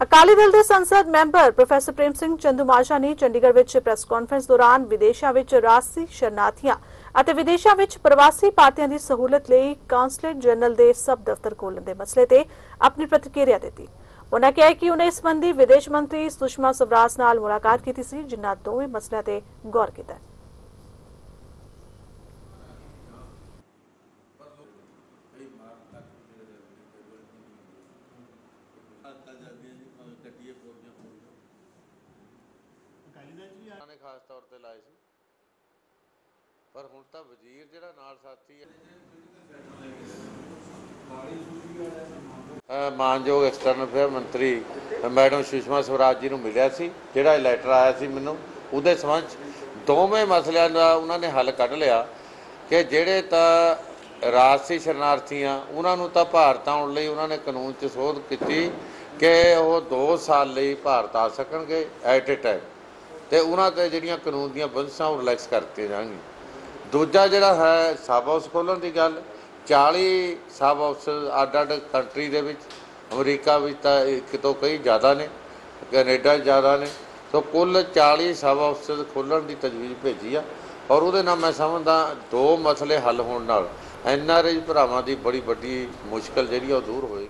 ਅਕਾਲੀ ਦਲ ਦੇ ਸੰਸਦ member professor Prem Singh Chandumajra ਨੇ ਚੰਡੀਗੜ੍ਹ ਵਿੱਚ ਪ੍ਰੈਸ ਕਾਨਫਰੰਸ ਦੌਰਾਨ ਵਿਦੇਸ਼ਾਂ ਵਿੱਚ ਰਾਸੀ ਸ਼ਰਨਾਰਥੀਆਂ ਅਤੇ ਵਿਦੇਸ਼ਾਂ ਵਿੱਚ ਪ੍ਰਵਾਸੀ ਭਾਰਤੀਆਂ ਦੀ ਸਹੂਲਤ ਲਈ ਕਾਉਂਸਲੇਟ ਜਨਰਲ ਦੇ ਸਬ ਦਫ਼ਤਰ ਖੋਲਣ ਦੇ ਮਸਲੇ ਤੇ ਆਪਣੀ ਪ੍ਰਤੀਕਿਰਿਆ ਦਿੱਤੀ ਉਨ੍ਹਾਂ ਕਿਹਾ ਕਿ ਉਨ੍ਹਾਂ ਇਸ ਸੰਬੰਧੀ ਵਿਦੇਸ਼ ਮੰਤਰੀ ਸੁਸ਼ਮਾ ਸਵਰਾਜ ਨਾਲ ਮੁਲਾਕਾਤ ਕੀਤੀ ਸੀ, ਜਿਨ੍ਹਾਂ ਦੋਵੇਂ ਮਸਲਿਆਂ ਤੇ ਗੌਰ ਕੀਤਾ ਹੈ। ਉਹਨਾਂ ਨੇ ਖਾਸ ਤੌਰ ਤੇ ਲਾਏ ਸੀ। ਪਰ ਹੁਣ ਤਾਂ ਵਜ਼ੀਰ ਜਿਹੜਾ ਨਾਲ ਸਾਥੀ ਹੈ ਮਾਨਯੋਗ ਐਕਸਟਰਨਲ ਅਫੇਅਰ ਮੰਤਰੀ ਮੈਡਮ ਸੁਸ਼ਮਾ ਸਵਰਾਜ ਜੀ ਨੂੰ ਮਿਲਿਆ ਸੀ, ਜਿਹੜਾ ਲੈਟਰ ਆਇਆ ਸੀ ਮੈਨੂੰ। ਉਹਦੇ ਸੰਬੰਧ ਦੋਵੇਂ ਮਸਲਿਆਂ ਦਾ ਉਹਨਾਂ ਨੇ ਹੱਲ ਕੱਢ ਲਿਆ ਕਿ ਜਿਹੜੇ ਤਾਂ ਰਾਜਸੀ ਸ਼ਰਨਾਰਥੀਆਂ, ਉਹਨਾਂ ਨੂੰ ਤਾਂ ਭਾਰਤ ਆਉਣ ਲਈ ਉਹਨਾਂ ਨੇ ਕਾਨੂੰਨ 'ਚ ਸੋਧ ਕੀਤੀ ਕਿ ਉਹ 2 ਸਾਲ ਲਈ ਭਾਰਤ ਆ ਸਕਣਗੇ ਐਟ ਅ ਟਾਈਮ ਤੇ ਉਹਨਾਂ ਤੇ ਜਿਹੜੀਆਂ ਕਾਨੂੰਨ ਦੀਆਂ ਬੰਦਸ਼ਾਂ ਉਹ ਰਿਲੈਕਸ ਕਰਤੀਆਂ ਜਾਣਗੀਆਂ। ਦੂਜਾ ਜਿਹੜਾ ਹੈ ਸਬ ਹਾਊਸ ਖੋਲ੍ਹਣ ਦੀ ਗੱਲ 40 ਸਬ ਹਾਊਸ ਅੱਡ ਅੱਡ ਕੰਟਰੀ ਦੇ ਵਿੱਚ, ਅਮਰੀਕਾ ਵਿੱਚ ਤਾਂ ਇੱਕ ਤੋਂ ਕਈ ਜ਼ਿਆਦਾ ਨੇ, ਕੈਨੇਡਾ ਜ਼ਿਆਦਾ ਨੇ, ਸੋ ਕੁੱਲ 40 ਸਬ ਹਾਊਸ ਖੋਲ੍ਹਣ ਦੀ ਤਜਵੀਜ਼ ਭੇਜੀ ਆ। ਔਰ ਉਹਦੇ ਨਾਲ ਮੈਂ ਸਮਝਦਾ ਦੋ ਮਸਲੇ ਹੱਲ ਹੋਣ ਨਾਲ ਐਨ ਆਰ ਆਈ ਭਰਾਵਾਂ ਦੀ ਬੜੀ ਵੱਡੀ ਮੁਸ਼ਕਲ ਜਿਹੜੀ ਆ ਉਹ ਦੂਰ ਹੋਏਗੀ।